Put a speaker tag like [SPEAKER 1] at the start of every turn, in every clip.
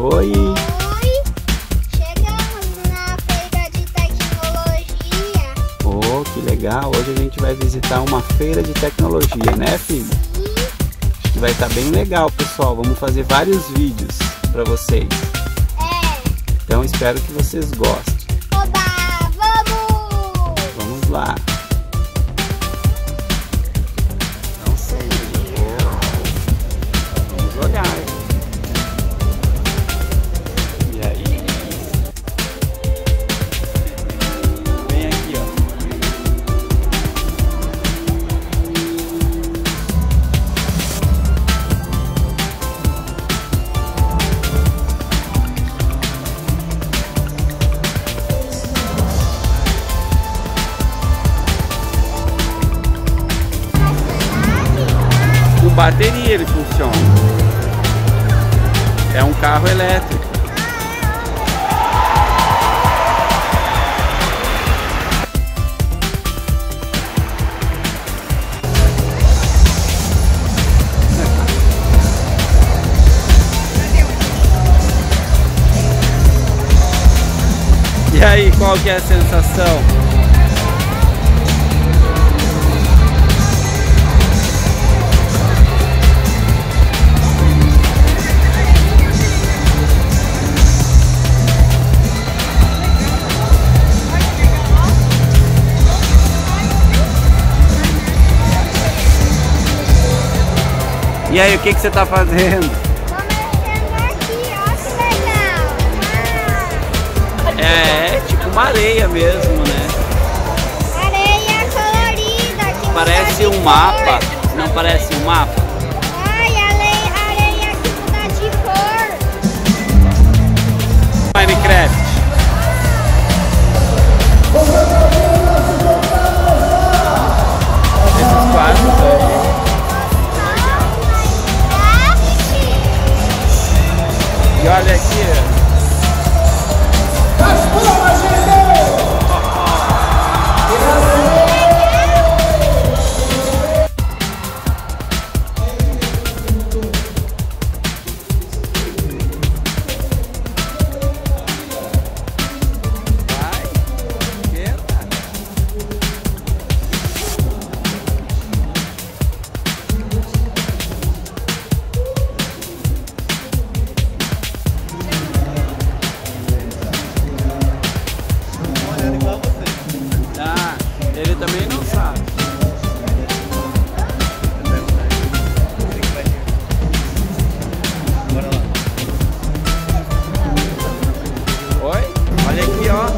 [SPEAKER 1] Oi.
[SPEAKER 2] Oi. Chegamos na feira de tecnologia.
[SPEAKER 1] Oh, que legal. Hoje a gente vai visitar uma feira de tecnologia, né, filho?
[SPEAKER 2] Sim.
[SPEAKER 1] Acho que vai estar bem legal, pessoal. Vamos fazer vários vídeos para vocês.
[SPEAKER 2] É.
[SPEAKER 1] Então espero que vocês gostem.
[SPEAKER 2] Oba, vamos.
[SPEAKER 1] Vamos lá. Bateria ele funciona. É um carro elétrico. E aí, qual que é a sensação? E aí, o que, que você está fazendo?
[SPEAKER 2] Tô mexendo aqui, ó que legal.
[SPEAKER 1] É, é tipo uma areia mesmo, né?
[SPEAKER 2] Areia colorida.
[SPEAKER 1] Parece um mapa. Não parece um mapa? Também não sabe. Oi? Olha aqui, ó.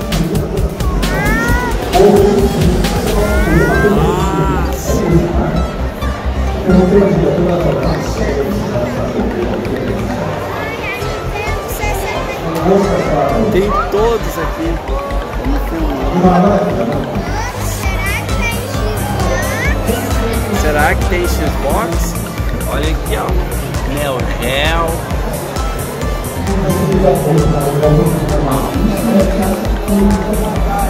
[SPEAKER 1] Tem todos aqui. Arctation Box. Olha aqui, ó. Neo Geo. Hum.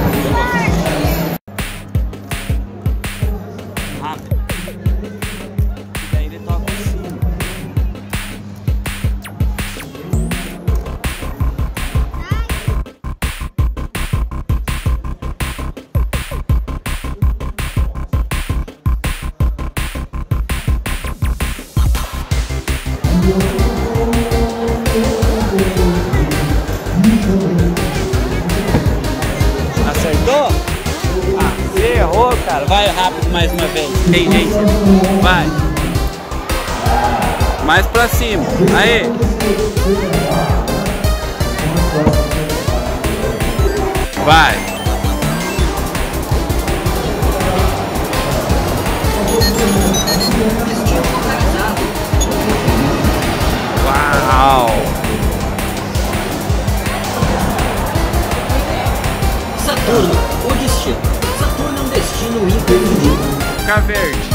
[SPEAKER 1] cara. Vai rápido mais uma vez. Gente. Vai. Mais pra cima. Aí. Vai.
[SPEAKER 3] Boca Verde.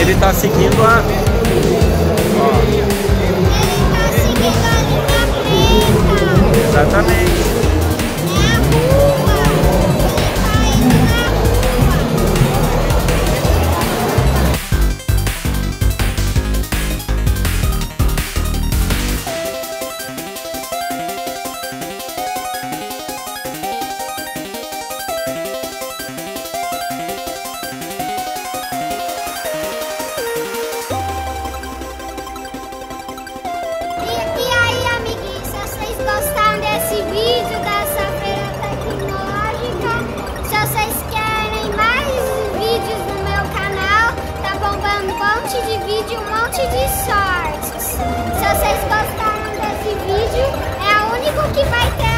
[SPEAKER 1] Ele tá seguindo a. de um monte de sorte. Se vocês gostaram desse
[SPEAKER 2] vídeo, é o único que vai
[SPEAKER 1] ter